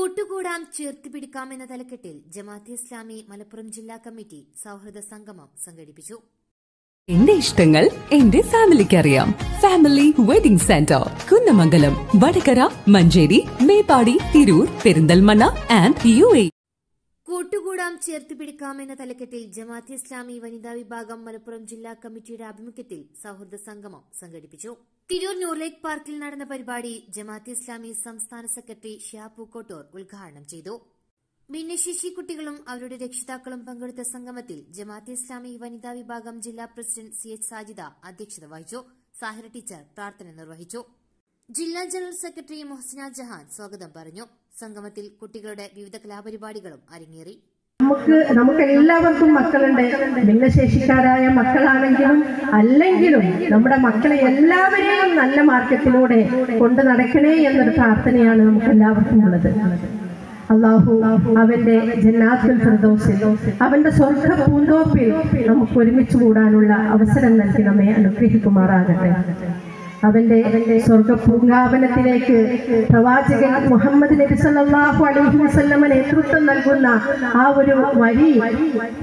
കൂട്ടുകൂടാം ചേർത്ത് പിടിക്കാമെന്ന തലക്കെട്ടിൽ ജമാഅത്തെ ഇസ്ലാമി മലപ്പുറം ജില്ലാ കമ്മിറ്റി സൗഹൃദ സംഗമം സംഘടിപ്പിച്ചു. എന്റെ ഇഷ്ടങ്ങൾ എന്റെ ഫാമിലിക്ക് അറിയാം family wedding centre Kunnamangalam Vadakara Manjeri Meppadi Tirur Perinthalmanna and U A. കൂട്ടുകൂടാം ചേർത്ത് പിടിക്കാമെന്ന തലക്കെട്ടിൽ ജമാഅത്തെ ഇസ്ലാമി വനിതാ വിഭാഗം മലപ്പുറം ജില്ലാ കമ്മിറ്റിയുടെ ആഭിമുഖ്യത്തിൽ സൌഹൃദ സംഗമം സംഘടിപ്പിച്ചു. തിരൂർ നൂർലേക്ക് പാർക്കിൽ നടന്ന പരിപാടി ജമാഅത്തെ ഇസ്ലാമി സംസ്ഥാന സെക്രട്ടറി ഷിയാ കോട്ടൂർ ഉദ്ഘാടനം ചെയ്തു. ഭിന്നശേഷി കുട്ടികളും അവരുടെ രക്ഷിതാക്കളും പങ്കെടുത്ത സംഗമത്തിൽ ജമാഅത്തെ ഇസ്ലാമി വനിതാ വിഭാഗം ജില്ലാ പ്രസിഡന്റ് സി എച്ച് സാജിദ അധ്യക്ഷത വഹിച്ചു. സാഹിറ ടീച്ചർ പ്രാർത്ഥന നിർവഹിച്ചു. ജില്ലാ ജനറൽ സെക്രട്ടറി മൊഹസിന ജഹാൻ സ്വാഗതം പറഞ്ഞു. സംഗമത്തിൽ കുട്ടികളുടെ വിവിധ കലാപരിപാടികളും അരങ്ങേറി. നമുക്ക് നമുക്ക് എല്ലാവർക്കും മക്കളുണ്ട്. ഭിന്നശേഷിക്കാരായ മക്കളാണെങ്കിലും അല്ലെങ്കിലും നമ്മുടെ മക്കളെ എല്ലാവരെയും നല്ല മാർഗത്തിലൂടെ കൊണ്ടു നടക്കണേ എന്നൊരു പ്രാർത്ഥനയാണ് നമുക്ക് എല്ലാവർക്കും ഉള്ളത്. അള്ളാഹു അവന്റെ ജന്നാത്തുൽ ഫിർദൗസിൽ അവന്റെ സ്വർഗ പൂന്തോപ്പിൽ നമുക്ക് ഒരുമിച്ച് കൂടാനുള്ള അവസരം നൽകി നമ്മെ അനുഗ്രഹിക്കുമാറാകട്ടെ. അവന്റെ സ്വർഗ പൂങ്കാവനത്തിലേക്ക് പ്രവാചകൻ മുഹമ്മദ് നബി സല്ലല്ലാഹു അലൈഹി വസല്ലമ നേതൃത്വം നൽകുന്ന ആ ഒരു വഴി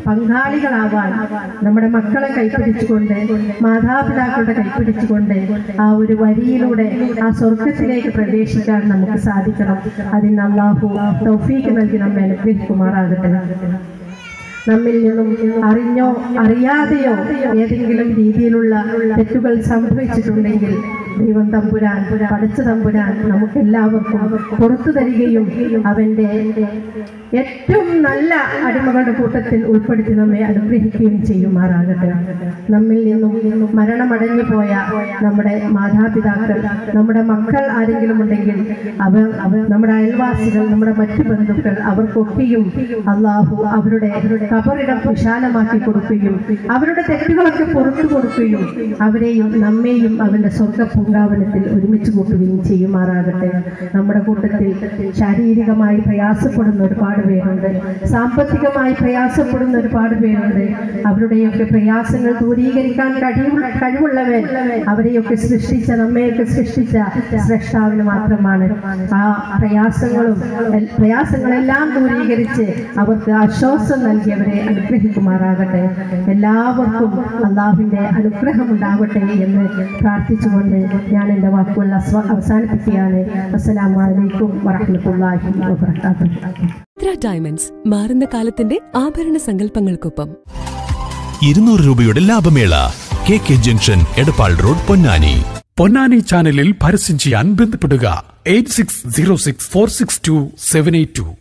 പങ്കാളികളാവാൻ നമ്മുടെ മക്കളെ കൈപ്പിടിച്ചുകൊണ്ട് മാതാപിതാക്കളുടെ കൈപ്പിടിച്ചുകൊണ്ട് ആ ഒരു വഴിയിലൂടെ ആ സ്വർഗത്തിലേക്ക് പ്രവേശിക്കാൻ നമുക്ക് സാധിക്കണം. അതിന് അള്ളാഹു തൗഫീക്ക് നൽകി നമ്മെ അനുഗ്രഹിക്കുമാറാകട്ടെ. നമ്മിൽ നിന്നും അറിഞ്ഞോ അറിയാതെയോ ഏതെങ്കിലും രീതിയിലുള്ള തെറ്റുകൾ സംഭവിച്ചിട്ടുണ്ടെങ്കിൽ ദൈവം തമ്പുരാൻ പടച്ച തമ്പുരാൻ നമുക്കെല്ലാവർക്കും പുറത്തു തരികയും അവന്റെ ഏറ്റവും നല്ല അടിമകളുടെ കൂട്ടത്തിൽ ഉൾപ്പെടുത്തി നമ്മെ അനുഗ്രഹിക്കുകയും ചെയ്യുമാറാകട്ടെ. നമ്മിൽ നിന്നും മരണമടഞ്ഞു പോയ നമ്മുടെ മാതാപിതാക്കൾ നമ്മുടെ മക്കൾ ആരെങ്കിലും ഉണ്ടെങ്കിൽ അവർ നമ്മുടെ അയൽവാസികൾ നമ്മുടെ മറ്റു ബന്ധുക്കൾ അവർക്കൊക്കെയും അള്ളാഹു അവരുടെ കബറിടം വിശാലമാക്കി കൊടുക്കുകയും അവരുടെ തെറ്റുകളൊക്കെ പുറത്തു കൊടുക്കുകയും അവരെയും നമ്മെയും അവന്റെ സ്വർഗ പൂങ്കാവനത്തിൽ ഒരുമിച്ച് കൂട്ടുകയും ചെയ്യുമാറാകട്ടെ. നമ്മുടെ കൂട്ടത്തിൽ ശാരീരികമായി പ്രയാസപ്പെടുന്ന ഒരുപാട് പേരുണ്ട്. സാമ്പത്തികമായി പ്രയാസപ്പെടുന്ന ഒരുപാട് പേരുണ്ട്. അവരുടെയൊക്കെ പ്രയാസങ്ങൾ ദൂരീകരിക്കാൻ കഴിവുള്ള കഴിവുള്ളവൻ അവരെയൊക്കെ സൃഷ്ടിച്ച നമ്മയൊക്കെ സൃഷ്ടിച്ച സൃഷ്ടാവിന് മാത്രമാണ്. ആ പ്രയാസങ്ങളും പ്രയാസങ്ങളെല്ലാം ദൂരീകരിച്ച് അവർക്ക് ആശ്വാസം നൽകിയവരെ അനുഗ്രഹിക്കുമാറാകട്ടെ. എല്ലാവർക്കും അള്ളാഹുവിന്റെ അനുഗ്രഹം ഉണ്ടാവട്ടെ എന്ന് പ്രാർത്ഥിച്ചുകൊണ്ട് ഞാൻ എന്റെ വാക്കുകൾ അസ്വ- അവസാനിപ്പിക്കുകയാണ്. അസ്സലാമലൈക്കും വറഹമത്തല്ലാഹി ചിത്ര ഡയമണ്ട്സ് മാറുന്ന കാലത്തിന്റെ ആഭരണ സങ്കല്പങ്ങൾക്കൊപ്പം. ഇരുന്നൂറ് രൂപയുടെ ലാഭമേള K K junction Edappal road Ponnani. Ponnani ചാനലിൽ പരസ്യം ചെയ്യാൻ ബന്ധപ്പെടുക. Eight six zero six four six two seven eight two.